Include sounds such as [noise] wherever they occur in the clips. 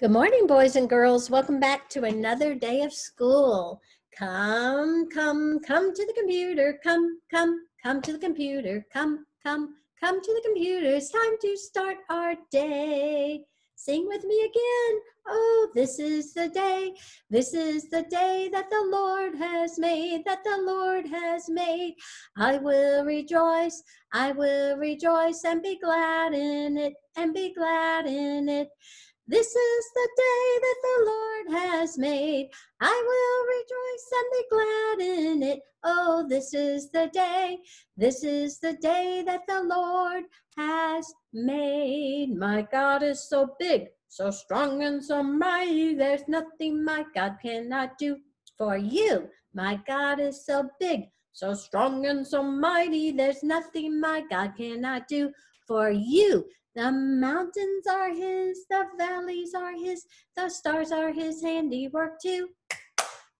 Good morning, boys and girls. Welcome back to another day of school. Come, come, come to the computer. Come, come, come to the computer. Come, come, come to the computer. It's time to start our day. Sing with me again. Oh, this is the day. This is the day that the Lord has made, that the Lord has made. I will rejoice. I will rejoice and be glad in it, and be glad in it. This is the day that the Lord has made. I will rejoice and be glad in it. Oh, this is the day. This is the day that the Lord has made. My God is so big, so strong, and so mighty. There's nothing my God cannot do for you. My God is so big, so strong, and so mighty. There's nothing my God cannot do for you. The mountains are his, the valleys are his, the stars are his handiwork too.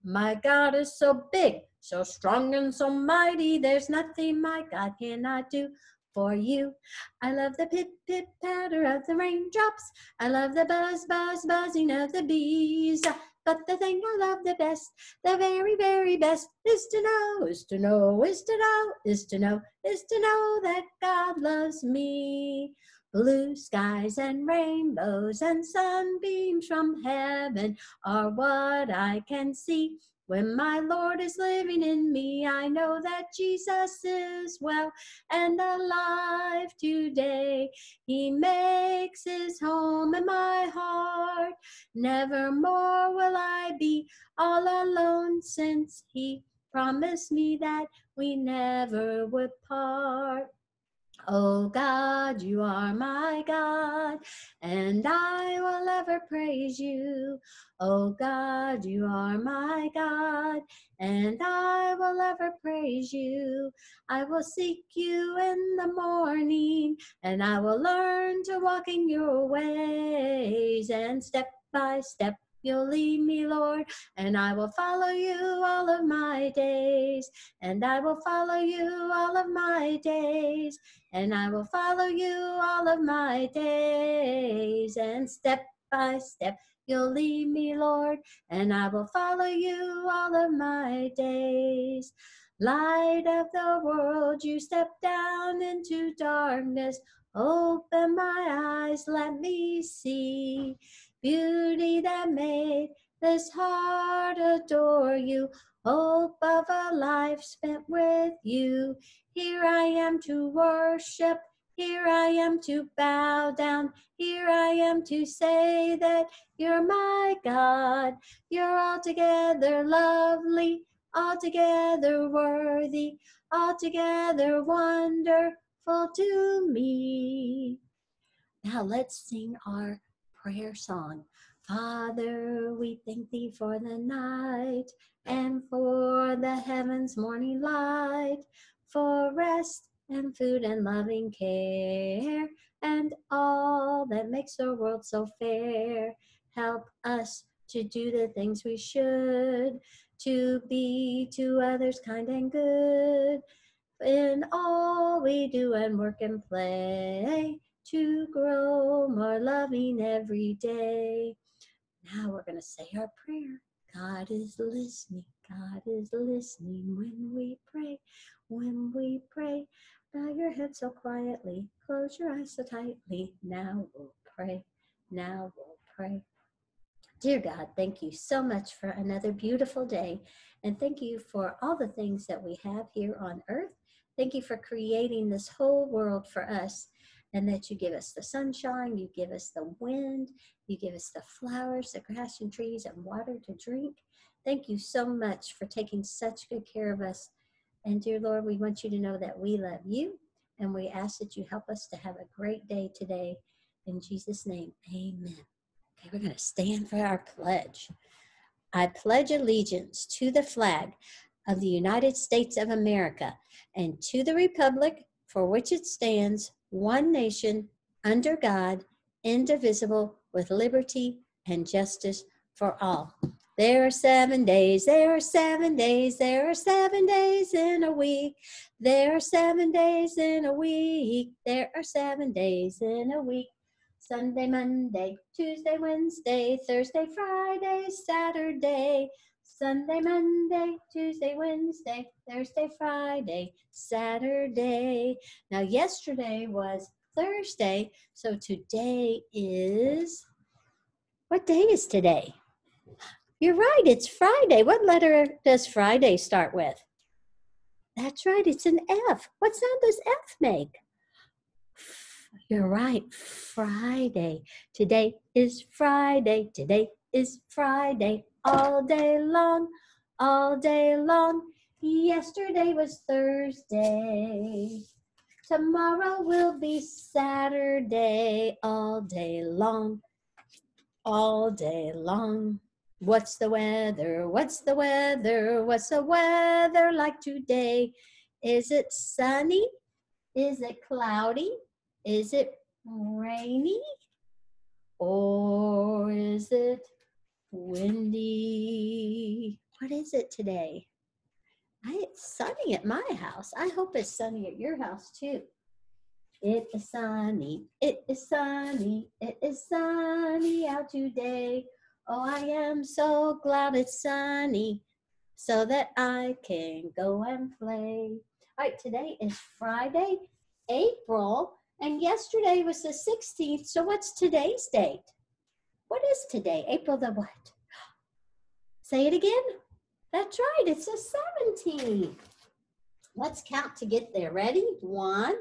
My God is so big, so strong and so mighty, there's nothing my God cannot do for you. I love the pip pip patter of the raindrops. I love the buzz buzz buzzing of the bees. But the thing I love the best, the very, very best, is to know, is to know, is to know, is to know, is to know that God loves me. Blue skies and rainbows and sunbeams from heaven are what I can see. When my Lord is living in me, I know that Jesus is well and alive today. He makes his home in my heart. Nevermore will I be all alone since he promised me that we never would part. Oh God, you are my God, and I will ever praise you. Oh God, you are my God, and I will ever praise you. I will seek you in the morning, and I will learn to walk in your ways, and step by step You'll lead me, Lord, and I will follow you all of my days. And I will follow you all of my days. And I will follow you all of my days. And step by step, you'll lead me, Lord, and I will follow you all of my days. Light of the world, you step down into darkness. Open my eyes, let me see beauty that made this heart adore you. Hope of a life spent with you. Here I am to worship. Here I am to bow down. Here I am to say that you're my God. You're altogether lovely, altogether worthy, altogether wonderful to me. Now let's sing our prayer song. Father, we thank thee for the night and for the heaven's morning light, for rest and food and loving care, and all that makes the world so fair. Help us to do the things we should, to be to others kind and good. In all we do and work and play, to grow more loving every day. Now we're going to say our prayer. God is listening. God is listening when we pray. When we pray, bow your head so quietly, close your eyes so tightly. Now we'll pray. Now we'll pray. Dear God, thank you so much for another beautiful day. And thank you for all the things that we have here on earth. Thank you for creating this whole world for us and that you give us the sunshine, you give us the wind, you give us the flowers, the grass and trees, and water to drink. Thank you so much for taking such good care of us. And dear Lord, we want you to know that we love you and we ask that you help us to have a great day today. In Jesus' name, amen. Okay, we're going to stand for our pledge. I pledge allegiance to the flag of the United States of America and to the republic for which it stands, one nation, under God, indivisible, with liberty and justice for all. There are seven days, there are seven days, there are seven days in a week. There are seven days in a week, there are seven days in a week. Sunday, Monday, Tuesday, Wednesday, Thursday, Friday, Saturday. Sunday, Monday, Tuesday, Wednesday, Thursday, Friday, Saturday. Now, yesterday was Thursday, so today is. What day is today? You're right, it's Friday. What letter does Friday start with? That's right, it's an F. What sound does F make? You're right, Friday. Today is Friday. Today is Friday. All day long, all day long. Yesterday was Thursday. Tomorrow will be Saturday. All day long, all day long. What's the weather? What's the weather? What's the weather like today? Is it sunny? Is it cloudy? Is it rainy? Or is it windy? What is it today? I, it's sunny at my house. I hope it's sunny at your house too. It is sunny, it is sunny, it is sunny out today. Oh, I am so glad it's sunny so that I can go and play. All right, today is Friday, April, and yesterday was the 16th. So what's today's date? What is today? April the what? [gasps] Say it again. That's right, it's the 17th. Let's count to get there. Ready? One,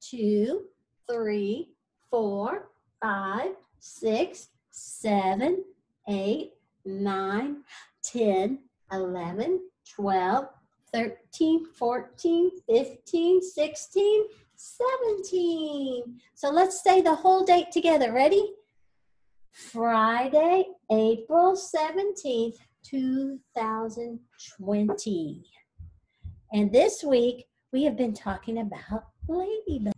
two, three, four, five, six, seven, 8, 9, 10, 11, 12, 13, 14, 15, 16, 17. So let's say the whole date together. Ready? Friday, April 17th, 2020. And this week we have been talking about ladybugs.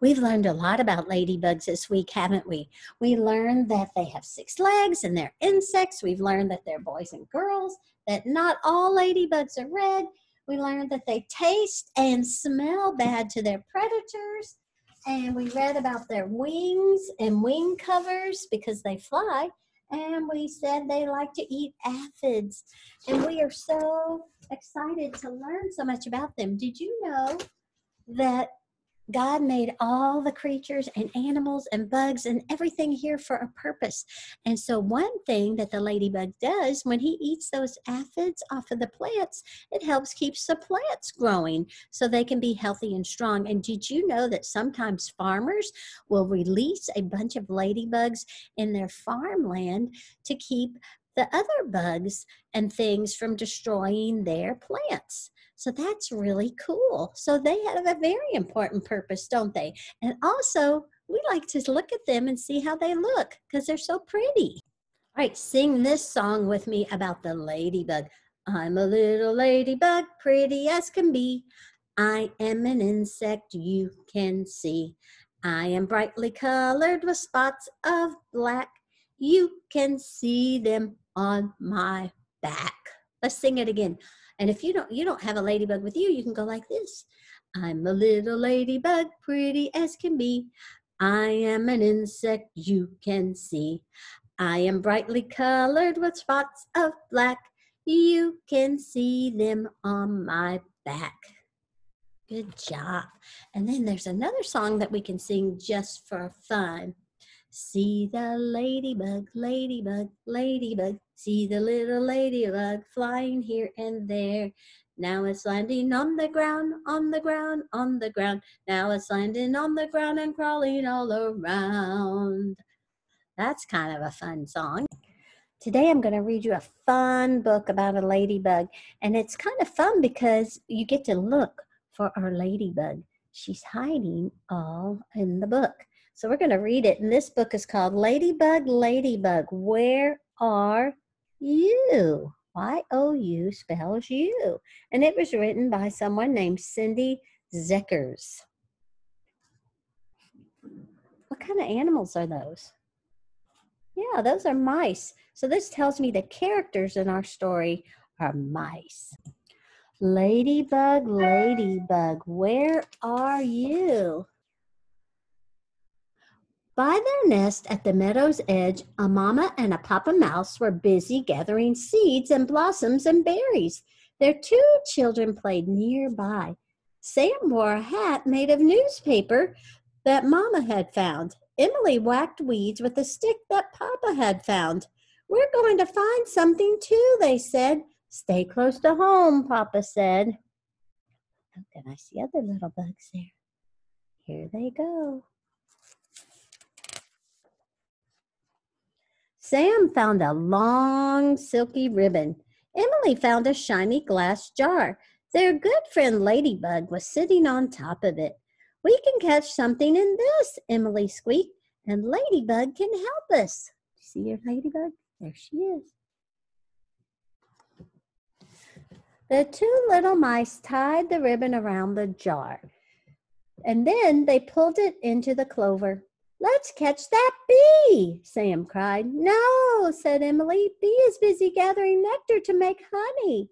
We've learned a lot about ladybugs this week, haven't we? We learned that they have six legs and they're insects. We've learned that they're boys and girls, that not all ladybugs are red. We learned that they taste and smell bad to their predators. And we read about their wings and wing covers because they fly. And we said they like to eat aphids. And we are so excited to learn so much about them. Did you know that God made all the creatures and animals and bugs and everything here for a purpose. And so, one thing that the ladybug does when he eats those aphids off of the plants, it helps keeps the plants growing so they can be healthy and strong. And did you know that sometimes farmers will release a bunch of ladybugs in their farmland to keep the other bugs and things from destroying their plants? So that's really cool. So they have a very important purpose, don't they? And also, we like to look at them and see how they look because they're so pretty. All right, sing this song with me about the ladybug. I'm a little ladybug, pretty as can be. I am an insect you can see. I am brightly colored with spots of black. You can see them on my back. Let's sing it again. And if you don't you don't have a ladybug with you, you can go like this. I'm a little ladybug, pretty as can be. I am an insect you can see. I am brightly colored with spots of black. You can see them on my back. Good job. And then there's another song that we can sing just for fun. See the ladybug, ladybug, ladybug. See the little ladybug flying here and there. Now it's landing on the ground, on the ground, on the ground. Now it's landing on the ground and crawling all around. That's kind of a fun song. Today I'm going to read you a fun book about a ladybug. And it's kind of fun because you get to look for our ladybug. She's hiding all in the book. So we're going to read it. And this book is called Ladybug, Ladybug, Where Are You? Y O U spells you. And it was written by someone named Cyndy Szekeres. What kind of animals are those? Yeah, those are mice. So this tells me the characters in our story are mice. Ladybug, ladybug, where are you? By their nest at the meadow's edge, a mama and a papa mouse were busy gathering seeds and blossoms and berries. Their two children played nearby. Sam wore a hat made of newspaper that mama had found. Emily whacked weeds with a stick that papa had found. We're going to find something too, they said. Stay close to home, papa said. Oh, then I see other little bugs there. Here they go. Sam found a long silky ribbon. Emily found a shiny glass jar. Their good friend Ladybug was sitting on top of it. We can catch something in this, Emily squeaked, and Ladybug can help us. See your Ladybug? There she is. The two little mice tied the ribbon around the jar, and then they pulled it into the clover. Let's catch that bee, Sam cried. No, said Emily. Bee is busy gathering nectar to make honey.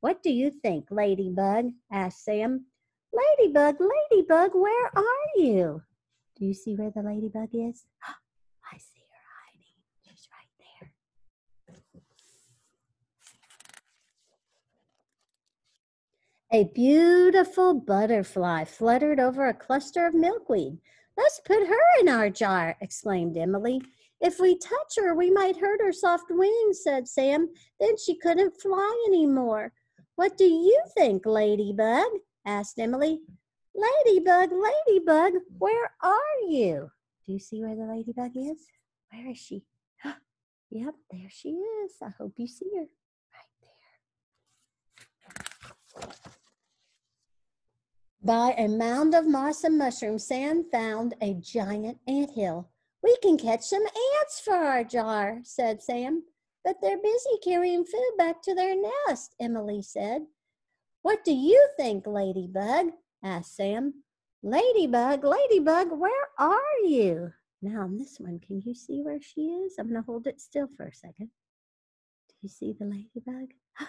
What do you think, Ladybug? asked Sam. Ladybug, Ladybug, where are you? Do you see where the ladybug is? [gasps] I see her hiding. She's right there. A beautiful butterfly fluttered over a cluster of milkweed. Let's put her in our jar, exclaimed Emily. If we touch her, we might hurt her soft wings, said Sam. Then she couldn't fly anymore. What do you think, Ladybug? asked Emily. Ladybug, Ladybug, where are you? Do you see where the ladybug is? Where is she? [gasps] yep, there she is. I hope you see her right there. By a mound of moss and mushrooms, Sam found a giant ant hill. We can catch some ants for our jar, said Sam. But they're busy carrying food back to their nest, Emily said. What do you think, Ladybug? asked Sam. Ladybug, Ladybug, where are you? Now on this one, can you see where she is? I'm going to hold it still for a second. Do you see the ladybug? [gasps]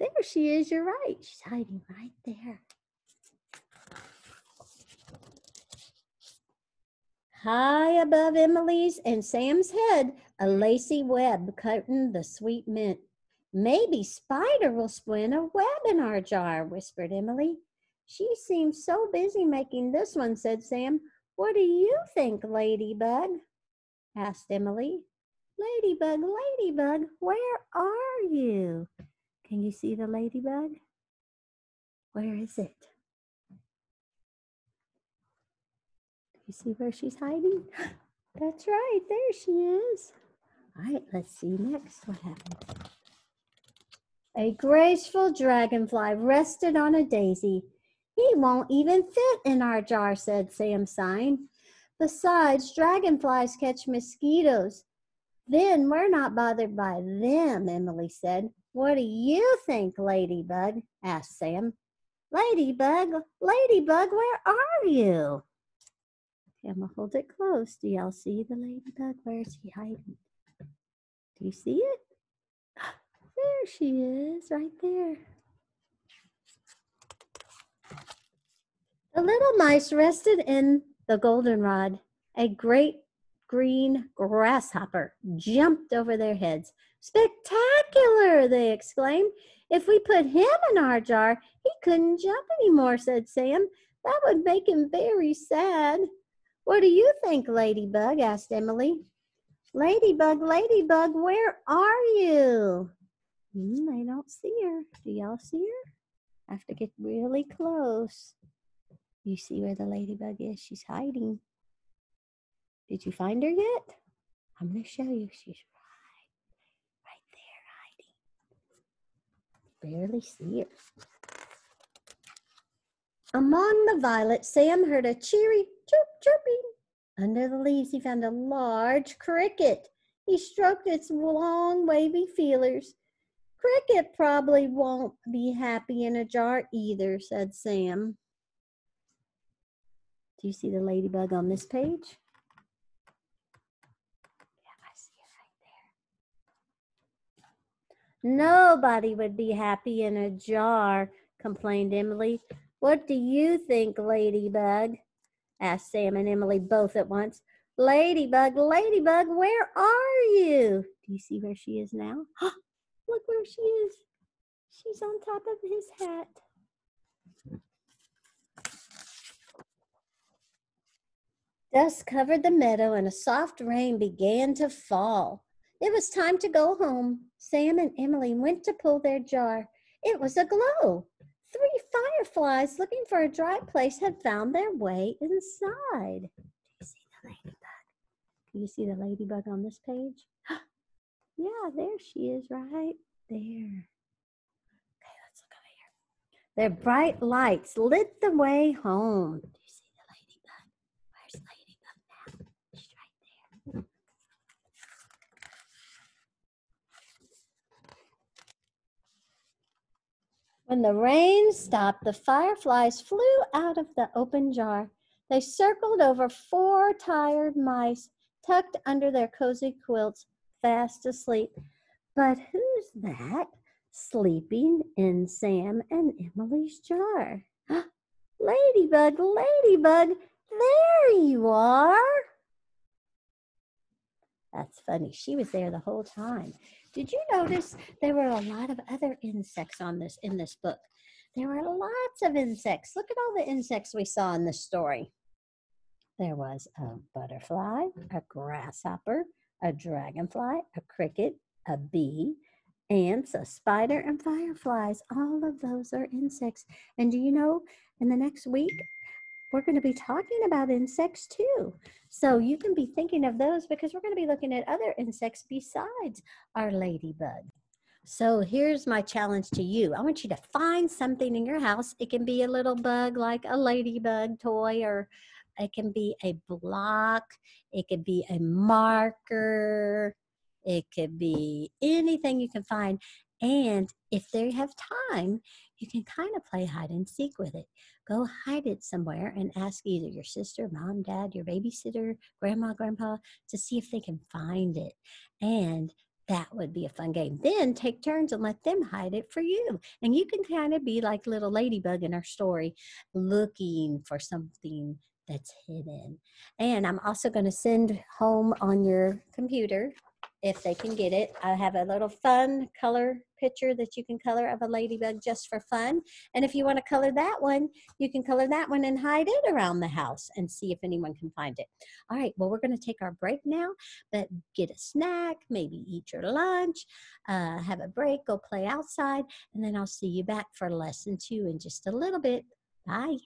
There she is, you're right. She's hiding right there. High above Emily's and Sam's head, a lacy web curtained the sweet mint. Maybe Spider will spin a web in our jar, whispered Emily. She seems so busy making this one, said Sam. What do you think, Ladybug? asked Emily. Ladybug, Ladybug, where are you? Can you see the ladybug? Where is it? You see where she's hiding? [gasps] That's right, there she is. All right, let's see next what happens. A graceful dragonfly rested on a daisy. He won't even fit in our jar, said Sam, sighing. Besides, dragonflies catch mosquitoes. Then we're not bothered by them, Emily said. What do you think, Ladybug? asked Sam. Ladybug, Ladybug, where are you? I'm gonna hold it close. Do y'all see the ladybug? Where is she hiding? Do you see it? [gasps] There she is, right there. The little mice rested in the goldenrod. A great green grasshopper jumped over their heads. Spectacular, they exclaimed. If we put him in our jar, he couldn't jump anymore, said Sam. That would make him very sad. What do you think, Ladybug? asked Emily. Ladybug, Ladybug, where are you? Mm, I don't see her. Do y'all see her? I have to get really close. You see where the ladybug is? She's hiding. Did you find her yet? I'm going to show you. She's right, right there hiding. Barely see her. Among the violets, Sam heard a cheery chirp chirping. Under the leaves, he found a large cricket. He stroked its long, wavy feelers. Cricket probably won't be happy in a jar either, said Sam. Do you see the ladybug on this page? Yeah, I see it right there. Nobody would be happy in a jar, complained Emily. What do you think, Ladybug? Asked Sam and Emily both at once. Ladybug, Ladybug, where are you? Do you see where she is now? [gasps] Look where she is. She's on top of his hat. Dust covered the meadow and a soft rain began to fall. It was time to go home. Sam and Emily went to pull their jar. It was aglow. Three fireflies looking for a dry place had found their way inside. Do you see the ladybug? Do you see the ladybug on this page? [gasps] yeah, there she is right there. Okay, let's look over here. Their bright lights lit the way home. Do you see the ladybug? Where's Ladybug now? She's right there. When the rain stopped, the fireflies flew out of the open jar. They circled over four tired mice tucked under their cozy quilts, fast asleep. But who's that sleeping in Sam and Emily's jar? [gasps] Ladybug, Ladybug, there you are. That's funny. She was there the whole time. Did you notice there were a lot of other insects on this in this book? There were lots of insects. Look at all the insects we saw in this story. There was a butterfly, a grasshopper, a dragonfly, a cricket, a bee, ants, a spider, and fireflies. All of those are insects. And do you know, in the next week, we're going to be talking about insects too. So you can be thinking of those because we're going to be looking at other insects besides our ladybug. So here's my challenge to you. I want you to find something in your house. It can be a little bug like a ladybug toy or it can be a block. It could be a marker. It could be anything you can find. And if they have time, you can kind of play hide and seek with it. Go hide it somewhere and ask either your sister, mom, dad, your babysitter, grandma, grandpa to see if they can find it. And that would be a fun game. Then take turns and let them hide it for you. And you can kind of be like little ladybug in our story, looking for something that's hidden. And I'm also going to send home on your computer if they can get it. I have a little fun color picture that you can color of a ladybug just for fun. And if you want to color that one, you can color that one and hide it around the house and see if anyone can find it. All right, well, we're going to take our break now, but get a snack, maybe eat your lunch, uh, have a break, go play outside, and then I'll see you back for lesson two in just a little bit. Bye.